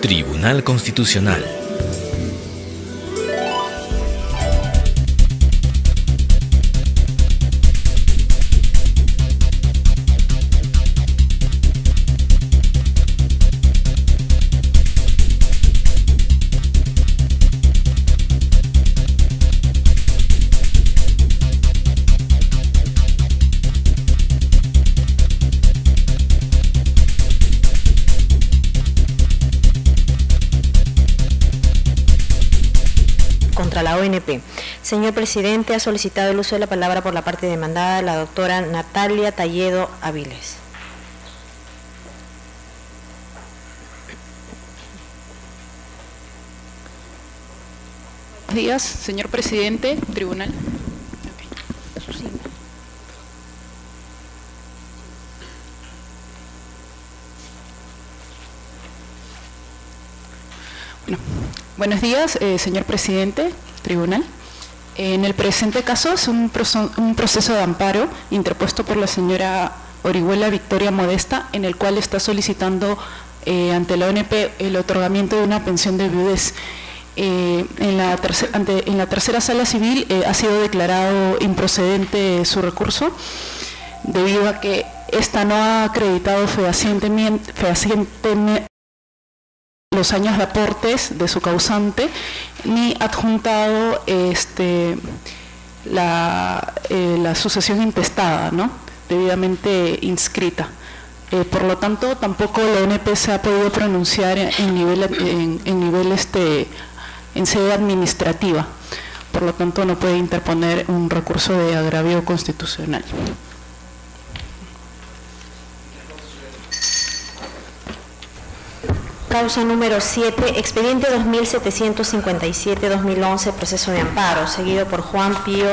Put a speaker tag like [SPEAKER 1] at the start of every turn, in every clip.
[SPEAKER 1] Tribunal Constitucional.
[SPEAKER 2] Señor presidente, ha solicitado el uso de la palabra por la parte demandada la doctora Natalia Talledo Aviles.
[SPEAKER 3] Buenos días, señor presidente, tribunal. Bueno, buenos días, eh, señor presidente, tribunal. En el presente caso es un, proceso de amparo interpuesto por la señora Orihuela Victoria Modesta, en el cual está solicitando eh, ante la ONP el otorgamiento de una pensión de viudez. Eh, en, la tercera sala civil eh, ha sido declarado improcedente su recurso debido a que ésta no ha acreditado fehacientemente, fehacientemente los años de aportes de su causante ni adjuntado este, la, eh, la sucesión intestada, ¿no? debidamente inscrita. Eh, por lo tanto, tampoco la ONP se ha podido pronunciar en nivel, en, en nivel este, en sede administrativa. Por lo tanto, no puede interponer un recurso de agravio constitucional.
[SPEAKER 2] Causa número 7, expediente 2757-2011, proceso de amparo, seguido por Juan Pío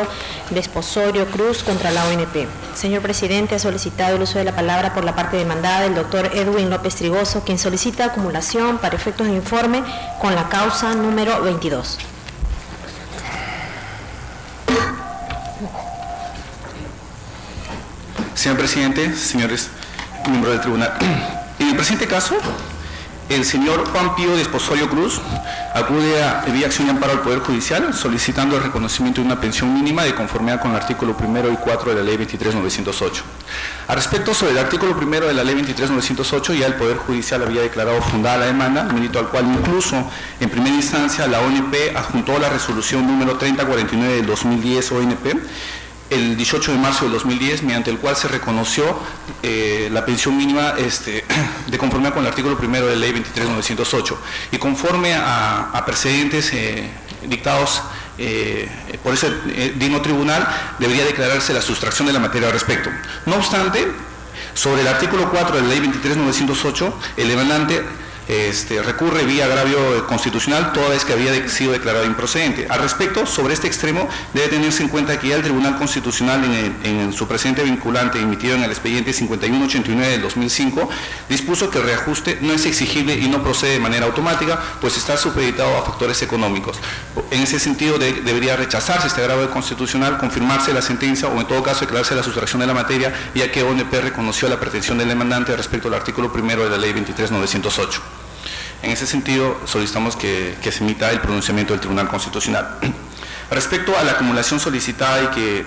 [SPEAKER 2] Desposorio Cruz contra la ONP. Señor presidente, ha solicitado el uso de la palabra por la parte demandada del doctor Edwin López Trigoso, quien solicita acumulación para efectos de informe con la causa número 22.
[SPEAKER 4] Señor presidente, señores miembros del tribunal, en el presente caso, el señor Juan Pío Desposorio Cruz acude a vía acción y amparo al Poder Judicial solicitando el reconocimiento de una pensión mínima de conformidad con el artículo primero y 4 de la Ley 23908. Al respecto, sobre el artículo primero de la Ley 23908, ya el Poder Judicial había declarado fundada la demanda, mérito al cual incluso en primera instancia la ONP adjuntó la resolución número 3049 del 2010 ONP, el 18 de marzo del 2010, mediante el cual se reconoció eh, la pensión mínima este, de conformidad con el artículo primero de la ley 23908 y conforme a, precedentes eh, dictados eh, por ese digno tribunal, debería declararse la sustracción de la materia al respecto. No obstante, sobre el artículo 4 de la ley 23908, el demandante este, recurre vía agravio constitucional toda vez que había sido declarado improcedente. Al respecto, sobre este extremo, debe tenerse en cuenta que ya el Tribunal Constitucional en, su presente vinculante emitido en el expediente 5189 del 2005 dispuso que el reajuste no es exigible y no procede de manera automática, pues está supeditado a factores económicos. En ese sentido, de- debería rechazarse este agravio constitucional, confirmarse la sentencia o en todo caso declararse la sustracción de la materia, ya que ONP reconoció la pretensión del demandante respecto al artículo primero de la ley 23908. En ese sentido, solicitamos que, se emita el pronunciamiento del Tribunal Constitucional. Respecto a la acumulación solicitada y que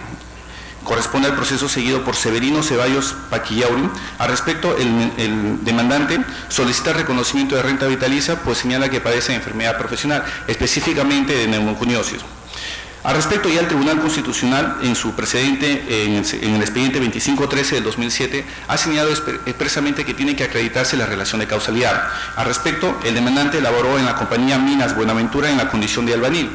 [SPEAKER 4] corresponde al proceso seguido por Severino Ceballos Paquillauri, al respecto el, demandante solicita reconocimiento de renta vitalicia, pues señala que padece de enfermedad profesional, específicamente de neumoconiosis. Al respecto, ya el Tribunal Constitucional, en su precedente, en el, en el expediente 2513 del 2007, ha señalado expre- expresamente que tiene que acreditarse la relación de causalidad. Al respecto, el demandante elaboró en la compañía Minas Buenaventura en la condición de albanil,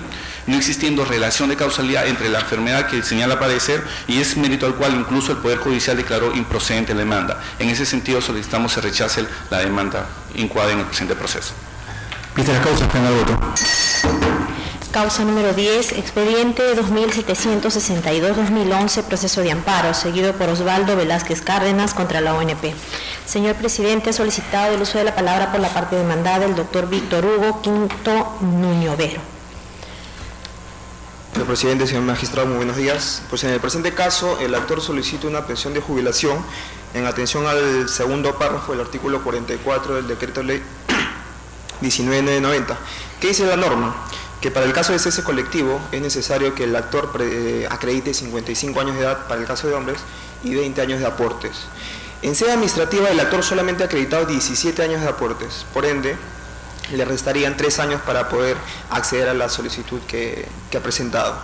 [SPEAKER 4] no existiendo relación de causalidad entre la enfermedad que señala padecer y es mérito al cual incluso el Poder Judicial declaró improcedente la demanda. En ese sentido, solicitamos se rechace la demanda incuada en el presente proceso.
[SPEAKER 5] Vista las causas, pleno voto.
[SPEAKER 2] Causa número 10, expediente 2762-2011, proceso de amparo, seguido por Osvaldo Velázquez Cárdenas contra la ONP. Señor presidente, ha solicitado el uso de la palabra por la parte demandada el doctor Víctor Hugo Quinto Nuñovero.
[SPEAKER 6] Señor presidente, señor magistrado, muy buenos días. Pues en el presente caso, el actor solicita una pensión de jubilación en atención al segundo párrafo del artículo 44 del decreto ley 19990. ¿Qué dice la norma? Que para el caso de cese colectivo es necesario que el actor pre- acredite 55 años de edad para el caso de hombres y 20 años de aportes. En sede administrativa el actor solamente ha acreditado 17 años de aportes, por ende le restarían 3 años para poder acceder a la solicitud que, que ha presentado.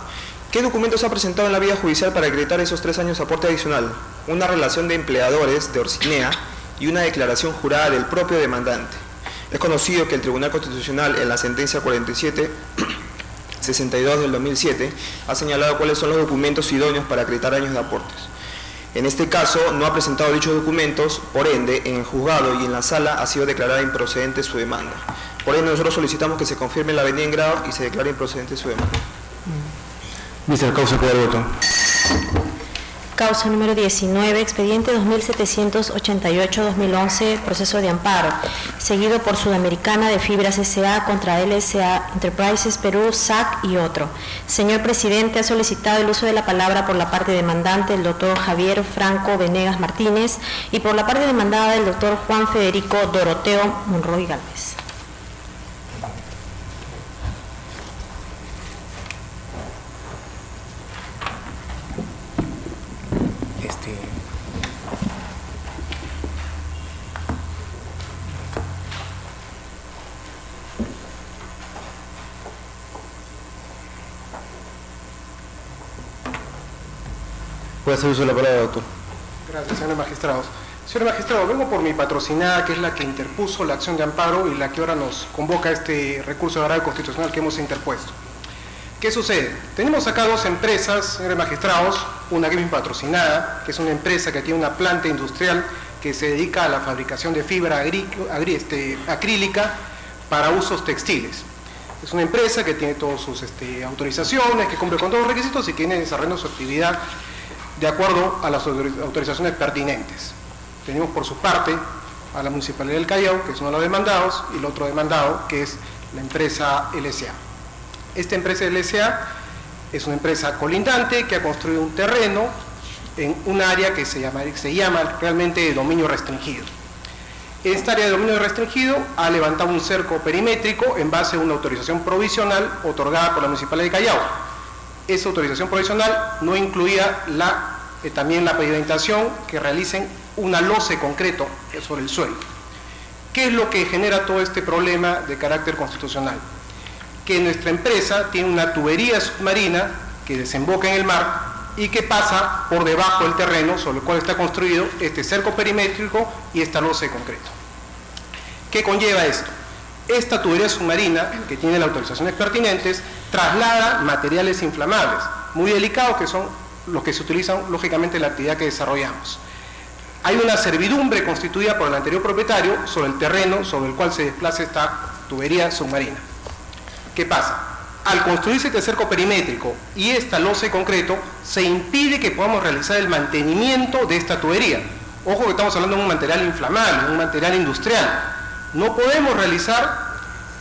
[SPEAKER 6] ¿Qué documentos ha presentado en la vía judicial para acreditar esos 3 años de aporte adicional? Una relación de empleadores de Orcinea y una declaración jurada del propio demandante. Es conocido que el Tribunal Constitucional en la sentencia 47 62 del 2007 ha señalado cuáles son los documentos idóneos para acreditar años de aportes. En este caso no ha presentado dichos documentos, por ende, en el juzgado y en la sala ha sido declarada improcedente su demanda. Por ende, nosotros solicitamos que se confirme la venida en grado y se declare improcedente su demanda.
[SPEAKER 5] La causa, voto.
[SPEAKER 2] Causa número 19, expediente 2788-2011, proceso de amparo, seguido por Sudamericana de Fibras S.A. contra LSA Enterprises Perú, SAC y otro. Señor presidente, ha solicitado el uso de la palabra por la parte demandante el doctor Javier Franco Venegas Martínez y por la parte demandada el doctor Juan Federico Doroteo Monroy Galvez.
[SPEAKER 5] Este.
[SPEAKER 7] Gracias, señores magistrados. Señor magistrado, vengo por mi patrocinada, que es la que interpuso la acción de amparo y la que ahora nos convoca este recurso de grado constitucional que hemos interpuesto. ¿Qué sucede? Tenemos acá dos empresas, señores magistrados, una que es mi patrocinada, que es una empresa que tiene una planta industrial que se dedica a la fabricación de fibra este, acrílica para usos textiles. Es una empresa que tiene todas sus este, autorizaciones, que cumple con todos los requisitos y que viene desarrollando su actividad de acuerdo a las autor- autorizaciones pertinentes. Tenemos por su parte a la Municipalidad del Callao, que es uno de los demandados, y el otro demandado, que es la empresa LSA. Esta empresa LSA es una empresa colindante que ha construido un terreno en un área que se llama, realmente de dominio restringido. Esta área de dominio restringido ha levantado un cerco perimétrico en base a una autorización provisional otorgada por la Municipalidad de Callao. Esa autorización provisional no incluía eh, también la pavimentación que realicen una loce concreto sobre el suelo. ¿Qué es lo que genera todo este problema de carácter constitucional? Que nuestra empresa tiene una tubería submarina que desemboca en el mar y que pasa por debajo del terreno sobre el cual está construido este cerco perimétrico y esta loce de concreto. ¿Qué conlleva esto? Esta tubería submarina, que tiene las autorizaciones pertinentes, traslada materiales inflamables, muy delicados, que son los que se utilizan lógicamente en la actividad que desarrollamos. Hay una servidumbre constituida por el anterior propietario sobre el terreno sobre el cual se desplaza esta tubería submarina. ¿Qué pasa? Al construirse este cerco perimétrico y esta losa de concreto, se impide que podamos realizar el mantenimiento de esta tubería. Ojo que estamos hablando de un material inflamable, un material industrial. No podemos realizar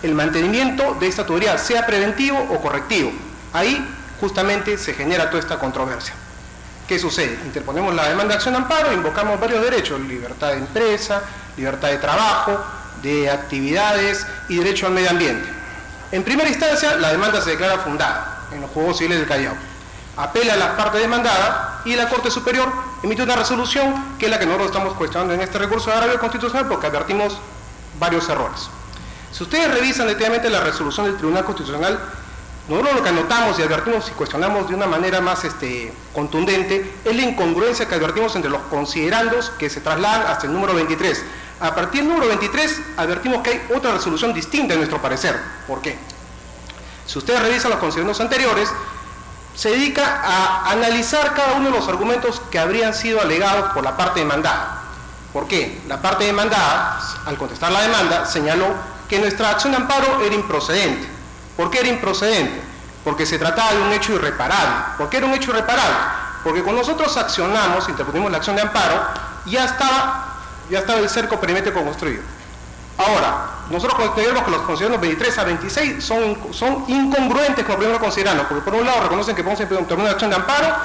[SPEAKER 7] el mantenimiento de esta tubería, sea preventivo o correctivo. Ahí justamente se genera toda esta controversia. ¿Qué sucede? Interponemos la demanda de acción amparo, invocamos varios derechos, libertad de empresa, libertad de trabajo, de actividades y derecho al medio ambiente. En primera instancia, la demanda se declara fundada en los Juegos Civiles del Callao. Apela a las partes demandadas y la Corte Superior emite una resolución que es la que nosotros estamos cuestionando en este recurso de agravio constitucional porque advertimos varios errores. Si ustedes revisan detenidamente la resolución del Tribunal Constitucional, nosotros lo que anotamos y advertimos y cuestionamos de una manera más este, contundente es la incongruencia que advertimos entre los considerandos que se trasladan hasta el número 23. A partir del número 23 advertimos que hay otra resolución distinta en nuestro parecer. ¿Por qué? Si ustedes revisan los considerandos anteriores, se dedica a analizar cada uno de los argumentos que habrían sido alegados por la parte demandada. ¿Por qué? La parte demandada, al contestar la demanda, señaló que nuestra acción de amparo era improcedente. ¿Por qué era improcedente? Porque se trataba de un hecho irreparable. ¿Por qué era un hecho irreparable? Porque cuando nosotros accionamos, interpusimos la acción de amparo, ya estaba, ya estaba el cerco perimétrico construido. Ahora, nosotros consideramos que los considerandos 23 a 26 son, son incongruentes con lo primero considerando, porque por un lado reconocen que podemos interponer una acción de amparo,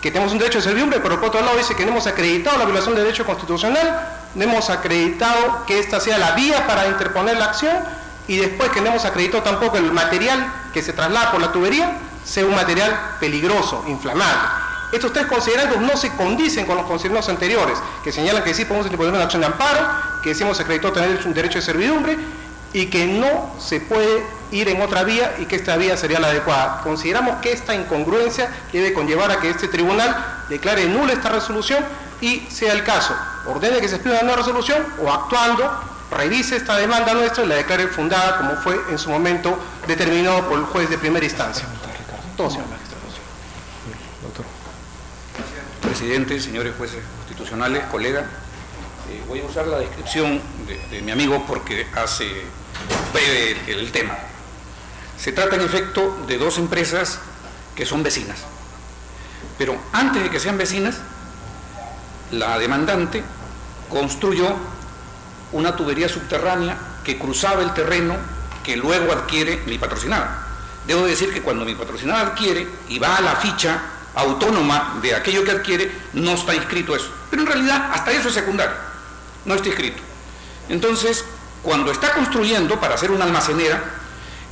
[SPEAKER 7] que tenemos un derecho de servidumbre, pero por otro lado dice que no hemos acreditado la violación del derecho constitucional, no hemos acreditado que esta sea la vía para interponer la acción y después que no hemos acreditado tampoco el material que se traslada por la tubería sea un material peligroso, inflamable. Estos tres considerados no se condicen con los considerados anteriores, que señalan que sí podemos interponer una acción de amparo, que sí hemos acreditado tener un derecho de servidumbre y que no se puede ir en otra vía y que esta vía sería la adecuada. Consideramos que esta incongruencia debe conllevar a que este tribunal declare nula esta resolución y, sea el caso, ordene que se expida una nueva resolución o actuando, revise esta demanda nuestra y la declare fundada como fue en su momento determinado por el juez de primera instancia. Todo, señor magistrado.
[SPEAKER 8] Presidente, señores jueces constitucionales, colegas, eh, voy a usar la descripción de, mi amigo porque hace breve el tema. Se trata en efecto de dos empresas que son vecinas. Pero antes de que sean vecinas, la demandante construyó una tubería subterránea que cruzaba el terreno que luego adquiere mi patrocinada. Debo decir que cuando mi patrocinada adquiere y va a la ficha autónoma de aquello que adquiere, no está inscrito eso. Pero en realidad hasta eso es secundario, no está inscrito. Entonces, cuando está construyendo para hacer una almacenera,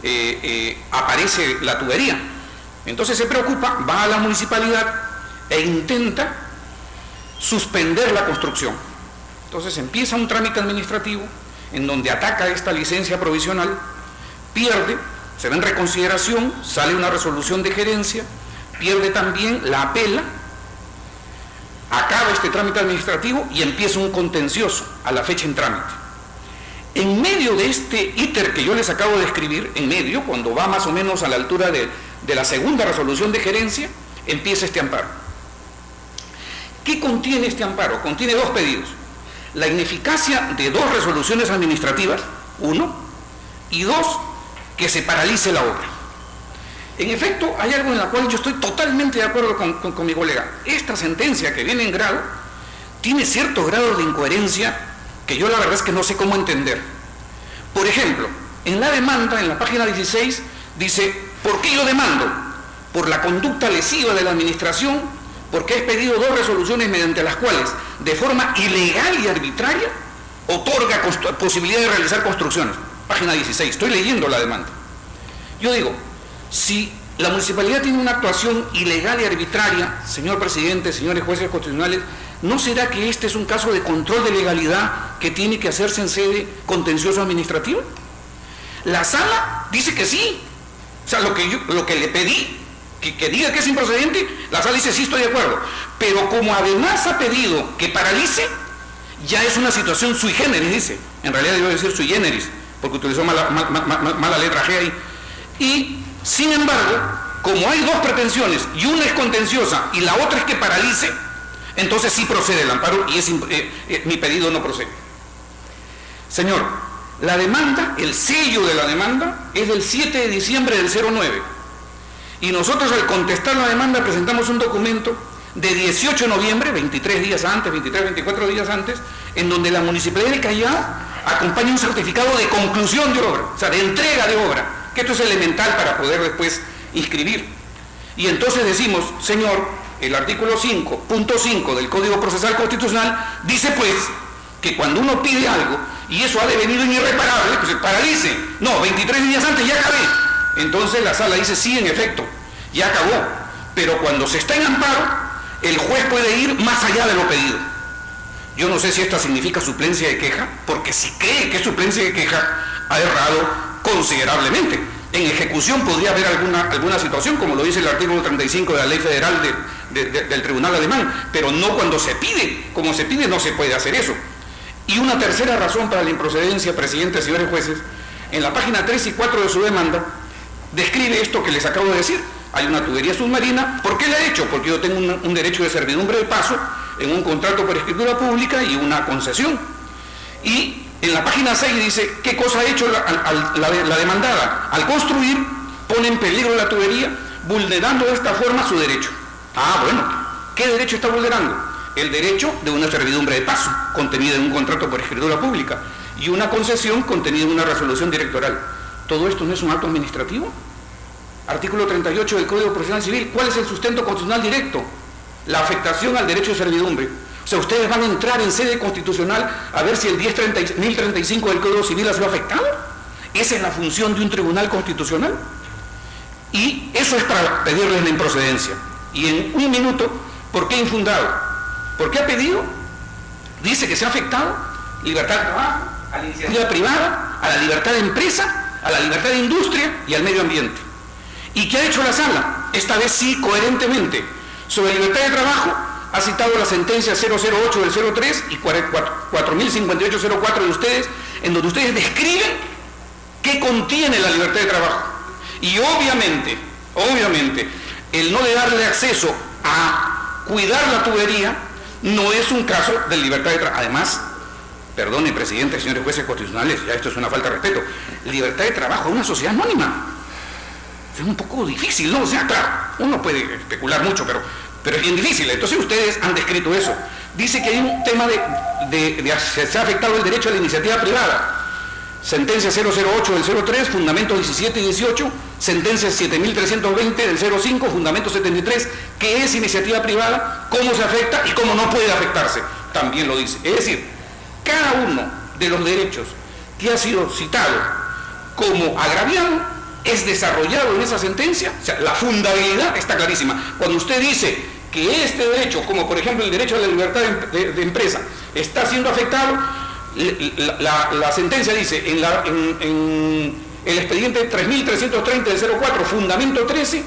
[SPEAKER 8] eh, eh, aparece la tubería. Entonces se preocupa, va a la municipalidad e intenta suspender la construcción. Entonces empieza un trámite administrativo en donde ataca esta licencia provisional, pierde, se ve en reconsideración, sale una resolución de gerencia, pierde también, la apela, acaba este trámite administrativo y empieza un contencioso a la fecha en trámite. En medio de este íter que yo les acabo de escribir, en medio, cuando va más o menos a la altura de, la segunda resolución de gerencia, empieza este amparo. ¿Qué contiene este amparo? Contiene dos pedidos. La ineficacia de dos resoluciones administrativas, uno, y dos, que se paralice la obra. En efecto, hay algo en la cual yo estoy totalmente de acuerdo con, con, con mi colega. Esta sentencia que viene en grado tiene cierto grado de incoherencia que yo la verdad es que no sé cómo entender. Por ejemplo, en la demanda, en la página 16, dice, ¿por qué yo demando? Por la conducta lesiva de la administración, porque he pedido dos resoluciones mediante las cuales, de forma ilegal y arbitraria, otorga posibilidad de realizar construcciones. Página 16, estoy leyendo la demanda. Yo digo, si la municipalidad tiene una actuación ilegal y arbitraria, señor presidente, señores jueces constitucionales, ¿no será que este es un caso de control de legalidad que tiene que hacerse en sede contencioso administrativo? La sala dice que sí. O sea, lo que, yo, lo que le pedí, que, que diga que es improcedente, la sala dice sí, estoy de acuerdo. Pero como además ha pedido que paralice, ya es una situación sui generis, dice. En realidad debo decir sui generis, porque utilizó mala, mala letra G ahí. Y, sin embargo, como hay dos pretensiones y una es contenciosa y la otra es que paralice, entonces sí procede el amparo y es, eh, eh, mi pedido no procede. Señor, la demanda, el sello de la demanda es del 7 de diciembre del 09. Y nosotros al contestar la demanda presentamos un documento de 18 de noviembre, 23 días antes, 23, 24 días antes, en donde la Municipalidad de Callao acompaña un certificado de conclusión de obra, o sea, de entrega de obra, que esto es elemental para poder después inscribir. Y entonces decimos, señor, el artículo 5.5 del Código Procesal Constitucional dice pues que cuando uno pide algo y eso ha devenido en irreparable, pues se paralice. No, 23 días antes ya acabé. Entonces la sala dice, sí, en efecto, ya acabó. Pero cuando se está en amparo, el juez puede ir más allá de lo pedido. Yo no sé si esta significa suplencia de queja, porque si cree que es suplencia de queja, ha errado considerablemente. En ejecución podría haber alguna, alguna situación, como lo dice el artículo 35 de la Ley Federal de, de, de, del Tribunal Alemán, pero no cuando se pide. Como se pide no se puede hacer eso. Y una tercera razón para la improcedencia, presidente, señores jueces, en la página 3 y 4 de su demanda, describe esto que les acabo de decir. Hay una tubería submarina. ¿Por qué la he hecho? Porque yo tengo un, derecho de servidumbre de paso en un contrato por escritura pública y una concesión. Y en la página 6 dice qué cosa ha hecho la, demandada. Al construir, pone en peligro la tubería, vulnerando de esta forma su derecho. Ah, bueno, ¿qué derecho está vulnerando? El derecho de una servidumbre de paso, contenida en un contrato por escritura pública, y una concesión contenida en una resolución directoral. ¿Todo esto no es un acto administrativo? Artículo 38 del Código Procesal Civil, ¿cuál es el sustento constitucional directo? La afectación al derecho de servidumbre. O sea, ustedes van a entrar en sede constitucional a ver si el 1030, 1035 del Código Civil ha sido afectado. Esa es la función de un tribunal constitucional. Y eso es para pedirles la improcedencia. Y en un minuto, ¿por qué infundado? ¿Por qué ha pedido? Dice que se ha afectado libertad de trabajo, a la iniciativa privada, a la libertad de empresa, a la libertad de industria y al medio ambiente. ¿Y qué ha hecho la sala? Esta vez sí, coherentemente. Sobre libertad de trabajo, ha citado la sentencia 008 del 03 y 405804 de ustedes, en donde ustedes describen qué contiene la libertad de trabajo. Y obviamente, obviamente, el no de darle acceso a cuidar la tubería no es un caso de libertad de trabajo. Además, perdone, presidente, señores jueces constitucionales, ya esto es una falta de respeto, libertad de trabajo en una sociedad anónima. Es un poco difícil, ¿no? O sea, claro, uno puede especular mucho, pero, pero es bien difícil. Entonces ustedes han descrito eso. Dice que hay un tema de, de, de se ha afectado el derecho a la iniciativa privada. Sentencia 008 del 03, fundamentos 17 y 18, sentencia 7320 del 05, fundamento 73, que es iniciativa privada, cómo se afecta y cómo no puede afectarse. También lo dice. Es decir, cada uno de los derechos que ha sido citado como agraviado es desarrollado en esa sentencia, o sea, la fundabilidad está clarísima. Cuando usted dice que este derecho, como por ejemplo el derecho a la libertad de empresa, está siendo afectado, la, sentencia dice en, el expediente 3330 del 04, fundamento 13,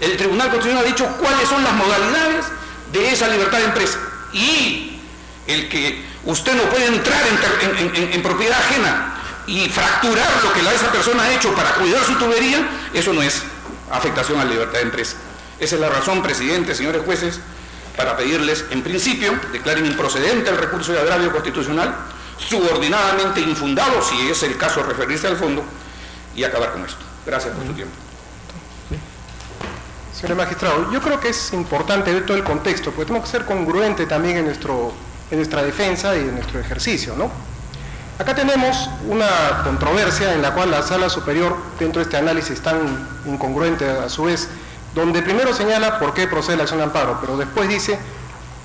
[SPEAKER 8] el Tribunal Constitucional ha dicho cuáles son las modalidades de esa libertad de empresa. Y el que usted no puede entrar en, propiedad ajena y fracturar lo que esa persona ha hecho para cuidar su tubería, eso no es afectación a la libertad de empresa. Esa es la razón, presidente, señores jueces, para pedirles, en principio, declaren improcedente el recurso de agravio constitucional, subordinadamente infundado, si es el caso referirse al fondo, y acabar con esto. Gracias por su tiempo.
[SPEAKER 7] Señor magistrado, yo creo que es importante ver todo el contexto, porque tenemos que ser congruente también en, nuestro, en nuestra defensa y en nuestro ejercicio, ¿no? Acá tenemos una controversia en la cual la sala superior, dentro de este análisis tan incongruente a su vez, donde primero señala por qué procede la acción de amparo, pero después dice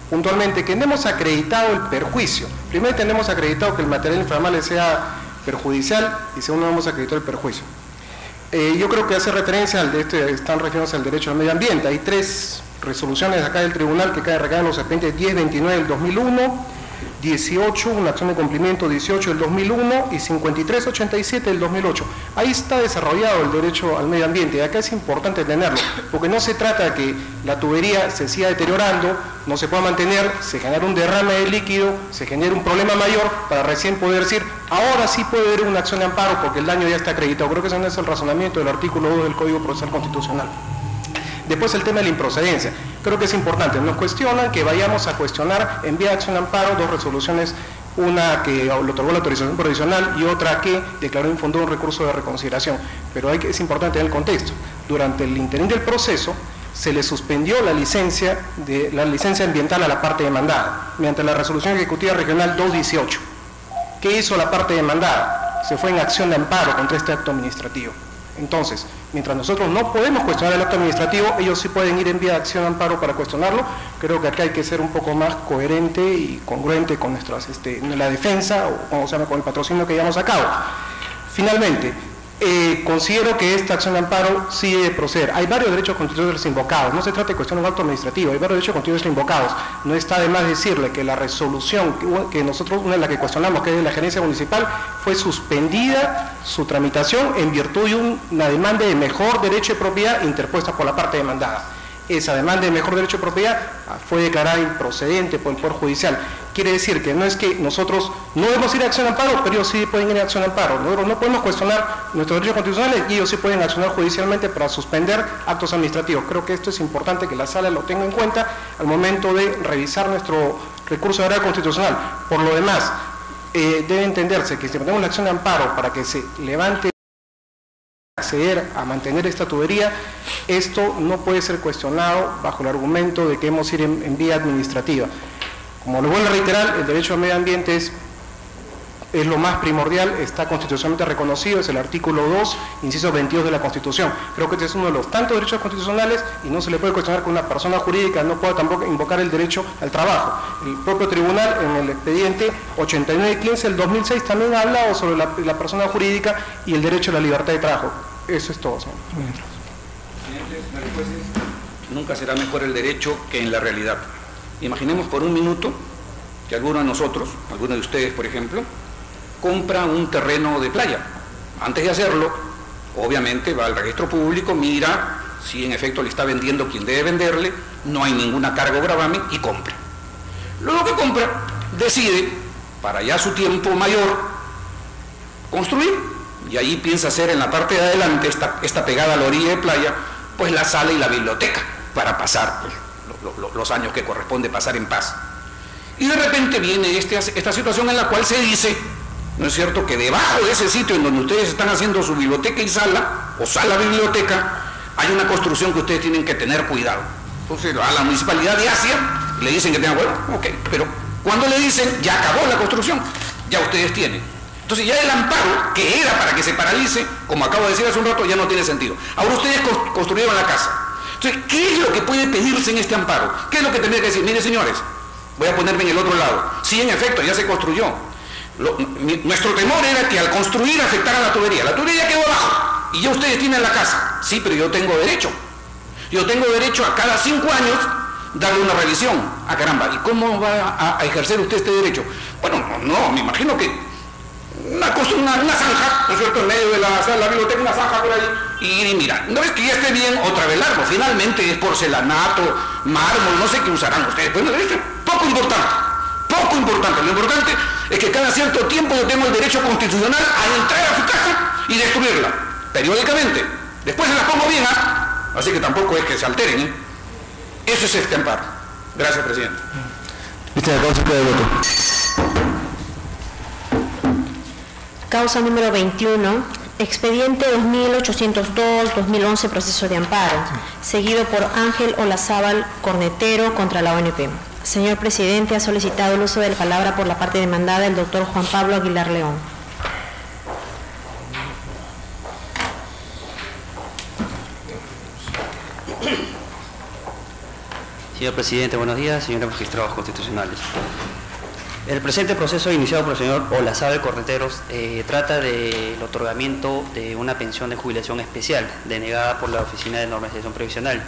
[SPEAKER 7] puntualmente que hemos acreditado el perjuicio. Primero tenemos acreditado que el material inflamable sea perjudicial y segundo hemos acreditado el perjuicio. Eh, yo creo que hace referencia al de este, están refiriéndose al derecho al medio ambiente. Hay tres resoluciones acá del tribunal que caen recaen los expedientes 1029 del 2001, 18, una acción de cumplimiento 18 del 2001 y 5387 del 2008. Ahí está desarrollado el derecho al medio ambiente y acá es importante tenerlo, porque no se trata de que la tubería se siga deteriorando, no se pueda mantener, se genera un derrame de líquido, se genera un problema mayor para recién poder decir, ahora sí puede haber una acción de amparo porque el daño ya está acreditado. Creo que ese no es el razonamiento del artículo 2 del Código Procesal Constitucional. Después el tema de la improcedencia. Creo que es importante. Nos cuestionan que vayamos a cuestionar en vía de acción amparo dos resoluciones, una que le otorgó la autorización provisional y otra que declaró infundado un recurso de reconsideración. Pero es importante en el contexto. Durante el interín del proceso se le suspendió la licencia, la licencia ambiental a la parte demandada, mediante la resolución ejecutiva regional 218. ¿Qué hizo la parte demandada? Se fue en acción de amparo contra este acto administrativo. Entonces, mientras nosotros no podemos cuestionar el acto administrativo, ellos sí pueden ir en vía de acción amparo para cuestionarlo. Creo que acá hay que ser un poco más coherente y congruente con nuestras, este, la defensa o como con el patrocinio que llevamos a cabo. Finalmente, eh, considero que esta acción de amparo sí debe proceder. Hay varios derechos constitucionales invocados, no se trata de cuestión de un acto administrativo, hay varios derechos constitucionales invocados. No está de más decirle que la resolución que nosotros, una de las que cuestionamos, que es de la gerencia municipal, fue suspendida su tramitación en virtud de una demanda de mejor derecho de propiedad interpuesta por la parte demandada esa demanda de mejor derecho de propiedad fue declarada improcedente por el Poder Judicial. Quiere decir que no es que nosotros no debemos ir a acción de amparo, pero ellos sí pueden ir a acción de amparo. Nosotros no podemos cuestionar nuestros derechos constitucionales y ellos sí pueden accionar judicialmente para suspender actos administrativos. Creo que esto es importante que la sala lo tenga en cuenta al momento de revisar nuestro recurso de área constitucional. Por lo demás, eh, debe entenderse que si tenemos la acción de amparo para que se levante acceder a mantener esta tubería, esto no puede ser cuestionado bajo el argumento de que hemos ir en vía administrativa. Como lo vuelvo a reiterar, el derecho al medio ambiente es es lo más primordial, está constitucionalmente reconocido, es el artículo 2, inciso 22 de la Constitución. Creo que este es uno de los tantos derechos constitucionales y no se le puede cuestionar que una persona jurídica no pueda tampoco invocar el derecho al trabajo. El propio tribunal en el expediente 8915 del 2006 también ha hablado sobre la, persona jurídica y el derecho a la libertad de trabajo. Eso es todo, señor
[SPEAKER 8] nunca será mejor el derecho que en la realidad. Imaginemos por un minuto que alguno de nosotros, alguno de ustedes por ejemplo, compra un terreno de playa. Antes de hacerlo, obviamente va al registro público, mira si en efecto le está vendiendo quien debe venderle, no hay ninguna carga o gravamen y compra. Luego que compra, decide, para ya su tiempo mayor, construir. Y ahí piensa hacer en la parte de adelante, esta, esta pegada a la orilla de playa, pues la sala y la biblioteca, para pasar pues, lo- lo- los años que corresponde pasar en paz. Y de repente viene este- esta situación en la cual se dice, ¿no es cierto?, que debajo de ese sitio en donde ustedes están haciendo su biblioteca y sala, o sala-biblioteca, hay una construcción que ustedes tienen que tener cuidado. Entonces a la municipalidad de Asia le dicen que tengan cuidado, ok, pero cuando le dicen, ya acabó la construcción, ya ustedes tienen. Entonces ya el amparo, que era para que se paralice, como acabo de decir hace un rato, ya no tiene sentido. Ahora ustedes construyeron la casa. Entonces, ¿qué es lo que puede pedirse en este amparo? ¿Qué es lo que tendría que decir? Mire, señores, voy a ponerme en el otro lado. Sí, en efecto, ya se construyó. Nuestro temor era que al construir afectara la tubería. La tubería quedó abajo y ya ustedes tienen la casa. Sí, pero yo tengo derecho. Yo tengo derecho a cada cinco años darle una revisión. Ah, caramba, ¿y cómo va a, ejercer usted este derecho? Bueno, no, no, me imagino que una, una, zanja, ¿no es cierto?, en medio de la sala, la biblioteca, una zanja por ahí, y, mira, no es que ya esté bien otra vez largo, finalmente es porcelanato, mármol, no sé qué usarán ustedes, bueno, esto es poco importante, poco importante, lo importante es que cada cierto tiempo yo tengo el derecho constitucional a entrar a su casa y destruirla, periódicamente, después se las pongo bien, ¿ah? así que tampoco es que se alteren, ¿eh? Eso es este amparo. Gracias, presidente.
[SPEAKER 5] Vista de causa, el voto.
[SPEAKER 2] Causa número 21, expediente 2802-2011, proceso de amparo, seguido por Ángel Olazábal Cornetero contra la ONP. Señor presidente, ha solicitado el uso de la palabra por la parte demandada el doctor Juan Pablo Aguilar León.
[SPEAKER 9] Señor presidente, buenos días, señores magistrados constitucionales. El presente proceso iniciado por el señor Olazábal Correteros eh, trata del otorgamiento de una pensión de jubilación especial denegada por la Oficina de Normalización Previsional.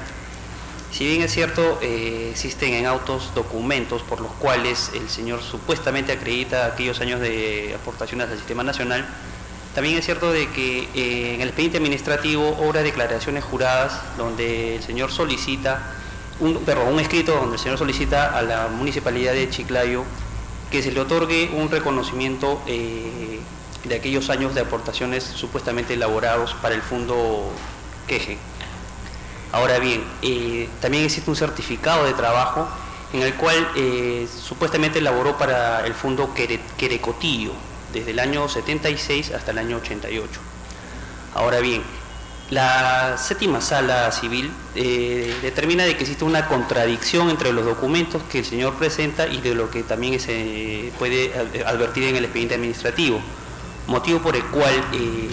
[SPEAKER 9] Si bien es cierto, eh, existen en autos documentos por los cuales el señor supuestamente acredita aquellos años de aportaciones al sistema nacional, también es cierto de que eh, en el expediente administrativo obra declaraciones juradas donde el señor solicita, perdón, un escrito donde el señor solicita a la municipalidad de Chiclayo que se le otorgue un reconocimiento eh, de aquellos años de aportaciones supuestamente elaborados para el fondo queje. Ahora bien, eh, también existe un certificado de trabajo en el cual eh, supuestamente elaboró para el fondo Quere- Querecotillo desde el año 76 hasta el año 88. Ahora bien, la séptima sala civil eh, determina de que existe una contradicción entre los documentos que el señor presenta y de lo que también se puede ad- advertir en el expediente administrativo, motivo por el cual eh,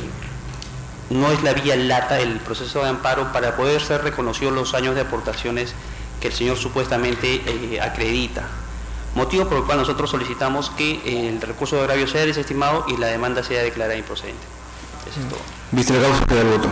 [SPEAKER 9] no es la vía lata el proceso de amparo para poder ser reconocidos los años de aportaciones que el señor supuestamente eh, acredita. Motivo por el cual nosotros solicitamos que el recurso de agravio sea desestimado y la demanda sea declarada improcedente. Eso es todo.
[SPEAKER 5] Causa, queda el voto.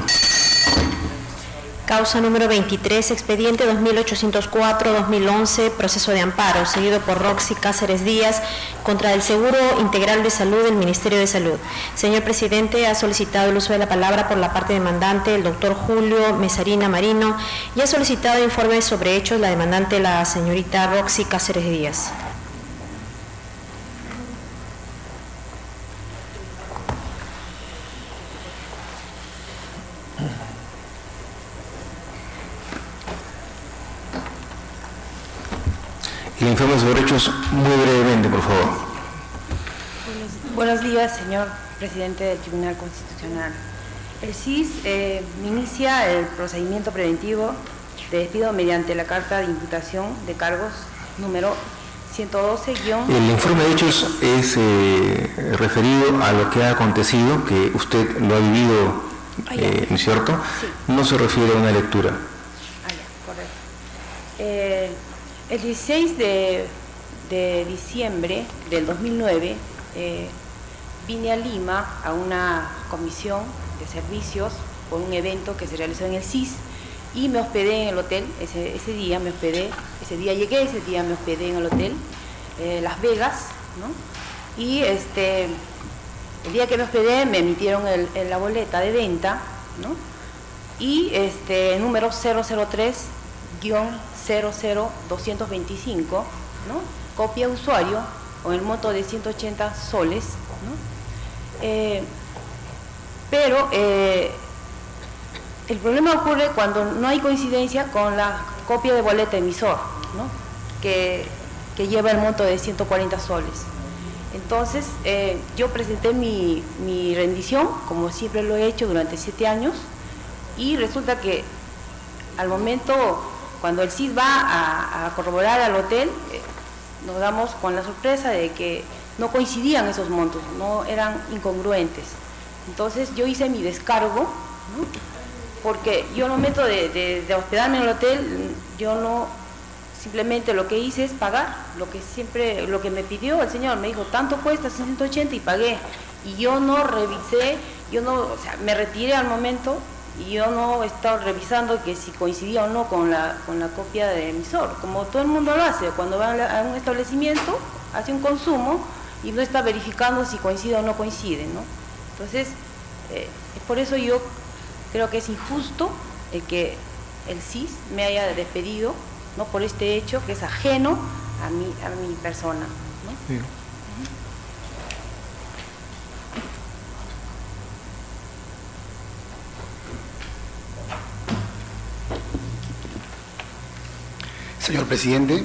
[SPEAKER 2] Causa número 23, expediente 2804-2011, proceso de amparo, seguido por Roxy Cáceres Díaz contra el Seguro Integral de Salud del Ministerio de Salud. Señor presidente, ha solicitado el uso de la palabra por la parte demandante, el doctor Julio Mesarina Marino, y ha solicitado informes sobre hechos la demandante, la señorita Roxy Cáceres Díaz.
[SPEAKER 5] El muy brevemente, por favor.
[SPEAKER 10] Buenos días, señor presidente del Tribunal Constitucional. El CIS eh, inicia el procedimiento preventivo de despido mediante la carta de imputación de cargos número 112
[SPEAKER 5] El informe de hechos es eh, referido a lo que ha acontecido, que usted lo ha vivido,
[SPEAKER 10] Ah,
[SPEAKER 5] eh, ¿no es cierto? No se refiere a una lectura.
[SPEAKER 10] Ah, ya, correcto. Eh, el 16 de, de diciembre del 2009 eh, vine a Lima a una comisión de servicios por un evento que se realizó en el CIS y me hospedé en el hotel, ese, ese día me hospedé, ese día llegué, ese día me hospedé en el hotel eh, Las Vegas, ¿no? Y este, el día que me hospedé me emitieron el- el- la boleta de venta, ¿no? Y este número 003-00225, ¿no? Copia usuario con el monto de 180 soles, ¿no? Eh, pero eh, el problema ocurre cuando no hay coincidencia con la copia de boleta emisor, ¿no? que, que lleva el monto de 140 soles. Entonces, eh, yo presenté mi, mi rendición, como siempre lo he hecho durante siete años, y resulta que al momento, cuando el CID va a, corroborar al hotel, nos damos con la sorpresa de que no coincidían esos montos, no eran incongruentes. Entonces yo hice mi descargo, ¿no? porque yo no meto de, hospedarme en el hotel, yo no, simplemente lo que hice es pagar, lo que siempre, lo que me pidió el señor, me dijo, tanto cuesta 180 y pagué. Y yo no revisé, yo no, o sea, me retiré al momento y yo no he estado revisando que si coincidía o no con la, con la copia de emisor, como todo el mundo lo hace, cuando va a un establecimiento, hace un consumo y no está verificando si coincide o no coincide, ¿no? Entonces, eh, es por eso yo creo que es injusto el que el CIS me haya despedido, ¿no? Por este hecho que es ajeno a mi, a mi persona, ¿no?
[SPEAKER 11] Señor presidente,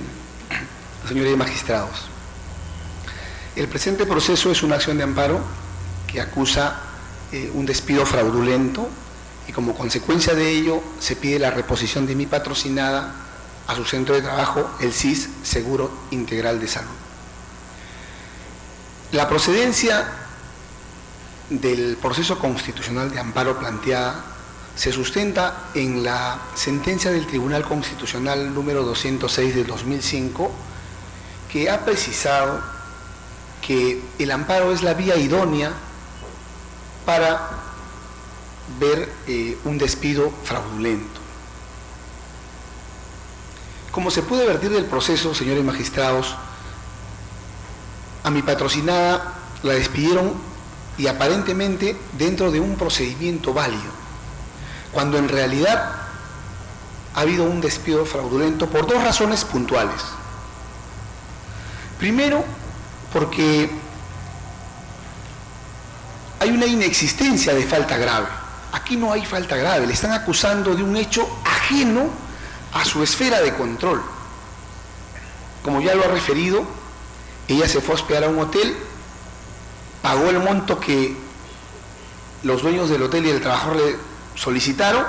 [SPEAKER 11] señores magistrados, el presente proceso es una acción de amparo que acusa eh, un despido fraudulento y como consecuencia de ello se pide la reposición de mi patrocinada a su centro de trabajo, el CIS Seguro Integral de Salud. La procedencia del proceso constitucional de amparo planteada se sustenta en la sentencia del Tribunal Constitucional número 206 del 2005, que ha precisado que el amparo es la vía idónea para ver eh, un despido fraudulento. Como se puede vertir del proceso, señores magistrados, a mi patrocinada la despidieron y aparentemente dentro de un procedimiento válido cuando en realidad ha habido un despido fraudulento por dos razones puntuales. Primero, porque hay una inexistencia de falta grave. Aquí no hay falta grave, le están acusando de un hecho ajeno a su esfera de control. Como ya lo ha referido, ella se fue a hospedar a un hotel, pagó el monto que los dueños del hotel y el trabajador le solicitaron,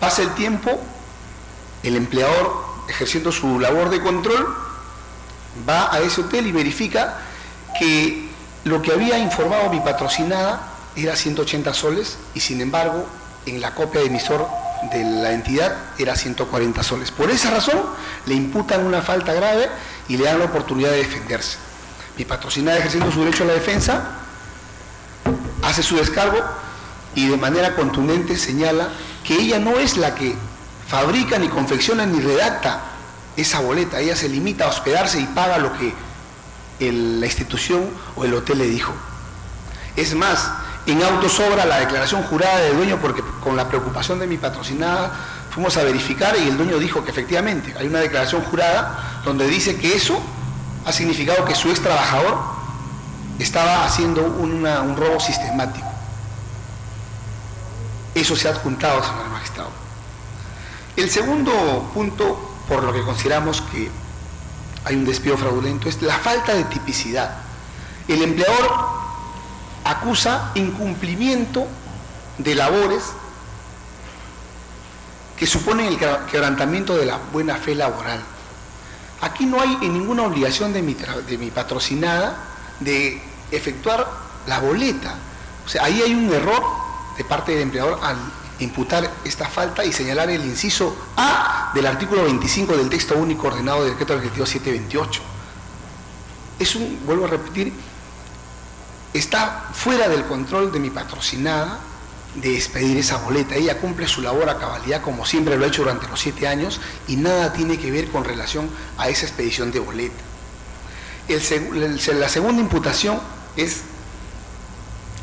[SPEAKER 11] pasa el tiempo, el empleador ejerciendo su labor de control va a ese hotel y verifica que lo que había informado mi patrocinada era 180 soles y sin embargo en la copia de emisor de la entidad era 140 soles. Por esa razón le imputan una falta grave y le dan la oportunidad de defenderse. Mi patrocinada ejerciendo su derecho a la defensa hace su descargo y de manera contundente señala que ella no es la que fabrica, ni confecciona, ni redacta esa boleta. Ella se limita a hospedarse y paga lo que la institución o el hotel le dijo. Es más, en auto sobra la declaración jurada del dueño porque con la preocupación de mi patrocinada fuimos a verificar y el dueño dijo que efectivamente hay una declaración jurada donde dice que eso ha significado que su ex trabajador estaba haciendo un robo sistemático. Eso se ha adjuntado, señor magistrado. El segundo punto, por lo que consideramos que hay un despido fraudulento, es la falta de tipicidad. El empleador acusa incumplimiento de labores que suponen el quebra- quebrantamiento de la buena fe laboral. Aquí no hay ninguna obligación de mi, de mi patrocinada de efectuar la boleta. O sea, ahí hay un error parte del empleador al imputar esta falta y señalar el inciso A del artículo 25 del texto único ordenado del decreto legislativo 728. Es un, vuelvo a repetir, está fuera del control de mi patrocinada de expedir esa boleta. Ella cumple su labor a cabalidad como siempre lo ha hecho durante los siete años y nada tiene que ver con relación a esa expedición de boleta. la segunda imputación es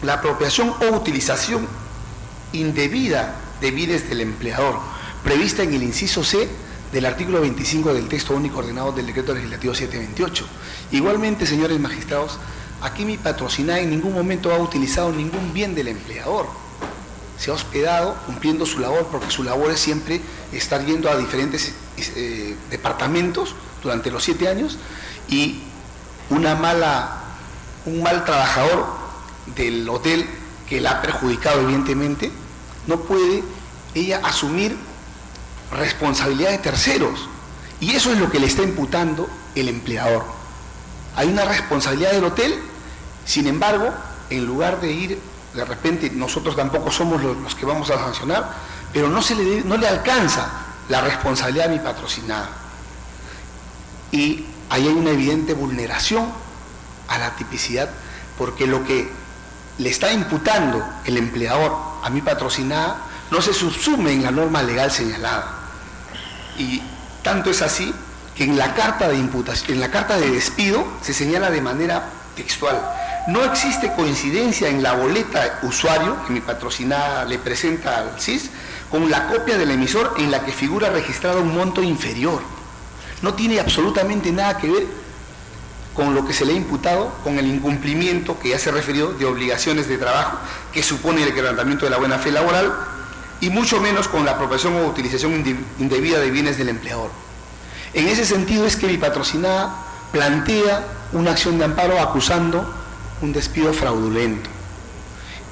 [SPEAKER 11] la apropiación o utilización indebida de bienes del empleador, prevista en el inciso C del artículo 25 del texto único ordenado del decreto legislativo 728. Igualmente, señores magistrados, aquí mi patrocinada en ningún momento ha utilizado ningún bien del empleador se ha hospedado cumpliendo su labor, porque su labor es siempre estar yendo a diferentes eh, departamentos durante los siete años y una mala, un mal trabajador del hotel que la ha perjudicado evidentemente, no puede ella asumir responsabilidad de terceros. Y eso es lo que le está imputando el empleador. Hay una responsabilidad del hotel, sin embargo, en lugar de ir de repente nosotros tampoco somos los, que vamos a sancionar, pero no, se le, no le alcanza la responsabilidad a mi patrocinada. Y ahí hay una evidente vulneración a la tipicidad, porque lo que le está imputando el empleador a mi patrocinada no se subsume en la norma legal señalada. Y tanto es así que en la carta de imputación, en la carta de despido se señala de manera textual no existe coincidencia en la boleta usuario que mi patrocinada le presenta al CIS con la copia del emisor en la que figura registrado un monto inferior. No tiene absolutamente nada que ver con lo que se le ha imputado, con el incumplimiento que ya se refirió de obligaciones de trabajo que supone el quebrantamiento de la buena fe laboral y mucho menos con la apropiación o utilización indebida de bienes del empleador. En ese sentido es que mi patrocinada plantea una acción de amparo acusando un despido fraudulento.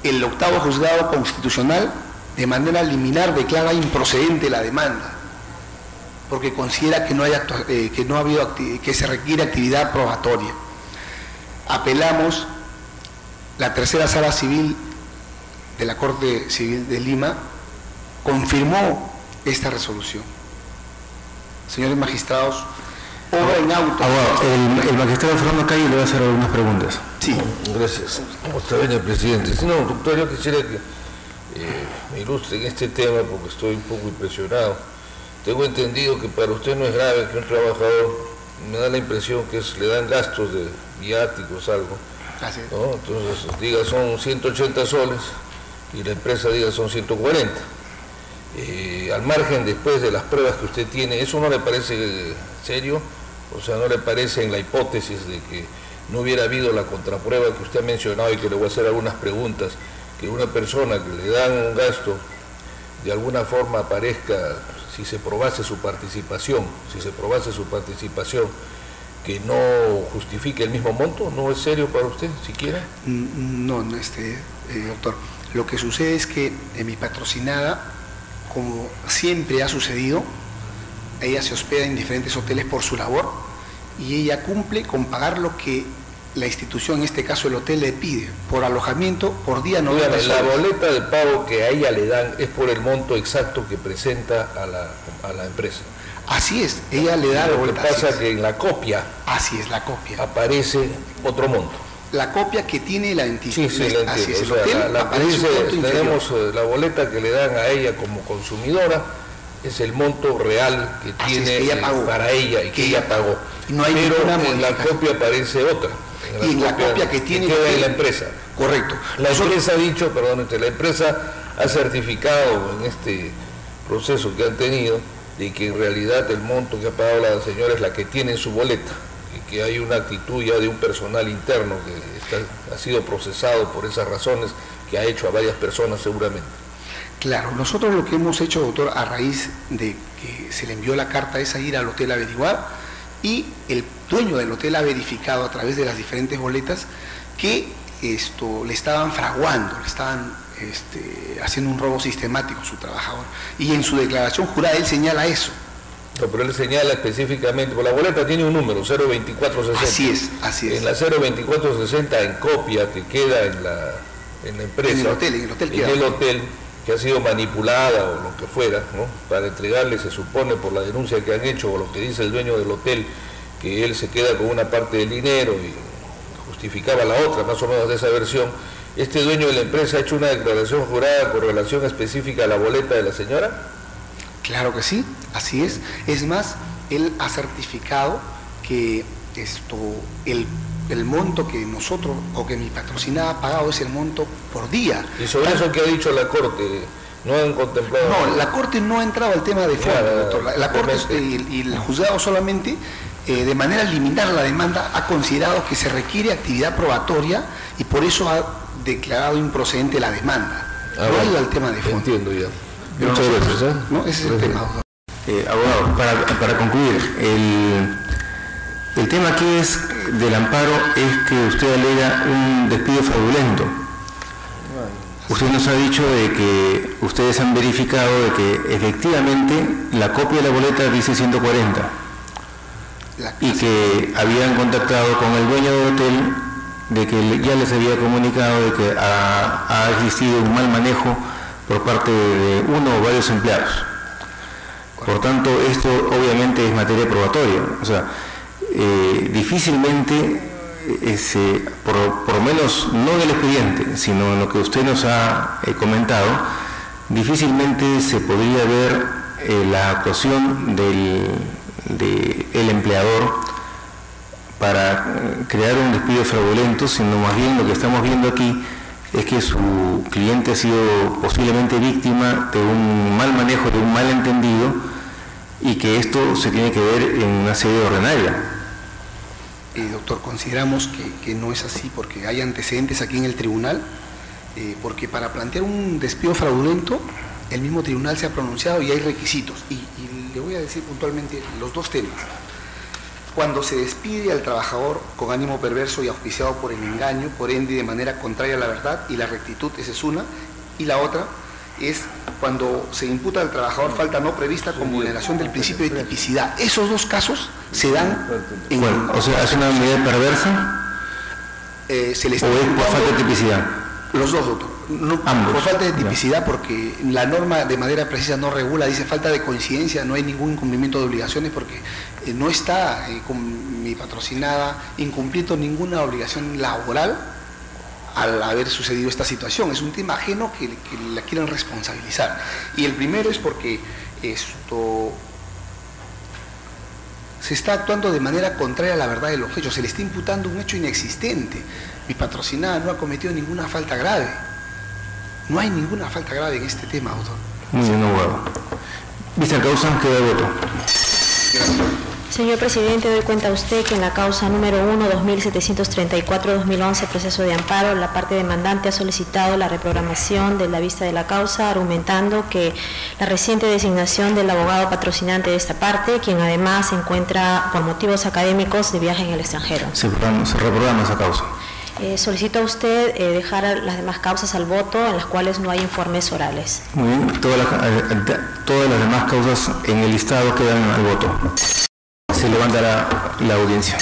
[SPEAKER 11] El octavo juzgado constitucional, de manera liminar, declara improcedente la demanda, porque considera que no, hay eh, que, no ha habido que se requiere actividad probatoria. Apelamos, la tercera sala civil de la Corte Civil de Lima confirmó esta resolución. Señores magistrados, obra en auto.
[SPEAKER 5] el, magistrado Fernando Calle le va a hacer algunas preguntas.
[SPEAKER 12] Sí. Gracias. Está bien el presidente. no, doctor, yo quisiera que eh, me ilustre en este tema porque estoy un poco impresionado. Tengo entendido que para usted no es grave que un trabajador, me da la impresión que le dan gastos de viáticos, algo. Así Entonces, diga, son 180 soles y la empresa diga son 140. Eh, al margen después de las pruebas que usted tiene, ¿eso no le parece serio? O sea, ¿no le parece en la hipótesis de que no hubiera habido la contraprueba que usted ha mencionado y que le voy a hacer algunas preguntas, que una persona que le dan un gasto de alguna forma aparezca, si se probase su participación, si se probase su participación, que no justifique el mismo monto? ¿No es serio para usted siquiera?
[SPEAKER 11] Mm, no, no este, eh, doctor. Lo que sucede es que en mi patrocinada, como siempre ha sucedido, ella se hospeda en diferentes hoteles por su labor y ella cumple con pagar lo que la institución, en este caso el hotel, le pide por alojamiento por día no
[SPEAKER 12] La boleta de pago que a ella le dan es por el monto exacto que presenta a la, a la empresa.
[SPEAKER 11] Así es, ella le da
[SPEAKER 12] Lo que pasa que en la copia.
[SPEAKER 11] Así es, la copia.
[SPEAKER 12] Aparece otro monto.
[SPEAKER 11] La copia que tiene la entidad.
[SPEAKER 12] Sí, sí, la así es, el hotel, la, tenemos eh, la boleta que le dan a ella como consumidora es el monto real que tiene eh, para ella y que, ella pagó. No hay Pero en la copia aparece otra.
[SPEAKER 11] Y en la copia que tiene
[SPEAKER 12] que en la empresa.
[SPEAKER 11] Correcto.
[SPEAKER 12] La empresa ha dicho, perdón, la empresa ha certificado en este proceso que han tenido de que en realidad el monto que ha pagado la señora es la que tiene en su boleta y que hay una actitud ya de un personal interno que ha sido procesado por esas razones que ha hecho a varias personas seguramente.
[SPEAKER 11] Claro, nosotros lo que hemos hecho, doctor, a raíz de que se le envió la carta es a ir al hotel a averiguar y el dueño del hotel ha verificado a través de las diferentes boletas que esto le estaban fraguando, le estaban este, haciendo un robo sistemático a su trabajador. Y en su declaración jurada él señala eso.
[SPEAKER 12] No, pero él señala específicamente, por la boleta tiene un número, 02460.
[SPEAKER 11] Así es, así es.
[SPEAKER 12] En la 02460 en copia que queda en la, en la empresa.
[SPEAKER 11] En el hotel, en el hotel
[SPEAKER 12] En el hotel que ha sido manipulada o lo que fuera, ¿no? Para entregarle, se supone, por la denuncia que han hecho o lo que dice el dueño del hotel, que él se queda con una parte del dinero y justificaba la otra, más o menos de esa versión. ¿Este dueño de la empresa ha hecho una declaración jurada con relación específica a la boleta de la señora?
[SPEAKER 11] Claro que sí, así es. Es más, él ha certificado que esto, el, el monto que nosotros o que mi patrocinada ha pagado es el monto por día.
[SPEAKER 12] ¿Y sobre eso que ha dicho la Corte? ¿No han contemplado?
[SPEAKER 11] No, la Corte no ha entrado al tema de fondo,
[SPEAKER 12] Claro,
[SPEAKER 11] doctor. La, la Corte y, el juzgado solamente, eh, de manera limitar la demanda, ha considerado que se requiere actividad probatoria y por eso ha declarado improcedente la demanda.
[SPEAKER 12] Ah,
[SPEAKER 11] no ha ido al tema de fondo.
[SPEAKER 12] Entiendo ya.
[SPEAKER 11] Pero
[SPEAKER 12] Muchas
[SPEAKER 11] nosotros-
[SPEAKER 12] gracias. ¿eh?
[SPEAKER 11] ¿no? Ese es el tema, doctor.
[SPEAKER 5] Eh, abogado, para, para concluir, el, el tema aquí es del amparo es que usted alega un despido fraudulento. Usted nos ha dicho de que ustedes han verificado de que efectivamente la copia de la boleta dice 140 y que habían contactado con el dueño del hotel de que ya les había comunicado de que ha, ha existido un mal manejo por parte de uno o varios empleados. Por tanto, esto obviamente es materia probatoria. O sea, eh, difícilmente, eh, por, lo menos no del expediente, sino en lo que usted nos ha eh, comentado, difícilmente se podría ver la actuación del, de el empleador para crear un despido fraudulento, sino más bien lo que estamos viendo aquí es que su cliente ha sido posiblemente víctima de un mal manejo, de un malentendido, y que esto se tiene que ver en una sede ordinaria.
[SPEAKER 11] Eh, doctor, consideramos que, no es así porque hay antecedentes aquí en el tribunal, eh, porque para plantear un despido fraudulento, el mismo tribunal se ha pronunciado y hay requisitos. Y, y le voy a decir puntualmente los dos temas. Cuando se despide al trabajador con ánimo perverso y auspiciado por el engaño, por ende de manera contraria a la verdad y la rectitud, esa es una. Y la otra es cuando se imputa al trabajador falta no prevista con vulneración del principio de tipicidad. Esos dos casos se dan en
[SPEAKER 5] Bueno, o sea, ¿es una medida perversa
[SPEAKER 11] eh, se le
[SPEAKER 5] o es por falta de tipicidad?
[SPEAKER 11] Los dos, doctor. No,
[SPEAKER 5] Ambos.
[SPEAKER 11] Por falta de tipicidad, porque la norma de manera precisa no regula, dice falta de coincidencia, no hay ningún incumplimiento de obligaciones, porque eh, no está eh, con mi patrocinada incumpliendo ninguna obligación laboral al haber sucedido esta situación. Es un tema ajeno que, que la quieren responsabilizar. Y el primero es porque esto se está actuando de manera contraria a la verdad de los hechos, se le está imputando un hecho inexistente. Mi patrocinada no ha cometido ninguna falta grave. No hay ninguna falta grave en este tema, doctor.
[SPEAKER 5] Muy bien, abogado. Queda voto.
[SPEAKER 2] Señor presidente, doy cuenta a usted que en la causa número 1, 2734-2011, proceso de amparo, la parte demandante ha solicitado la reprogramación de la vista de la causa, argumentando que la reciente designación del abogado patrocinante de esta parte, quien además se encuentra por motivos académicos de viaje en el extranjero.
[SPEAKER 5] Se, se reprograma esa causa.
[SPEAKER 2] Eh, solicito a usted eh, dejar las demás causas al voto en las cuales no hay informes orales.
[SPEAKER 5] Muy bien, todas las, eh, todas las demás causas en el listado quedan al voto. Se levanta la, la audiencia.